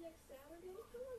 next Saturday?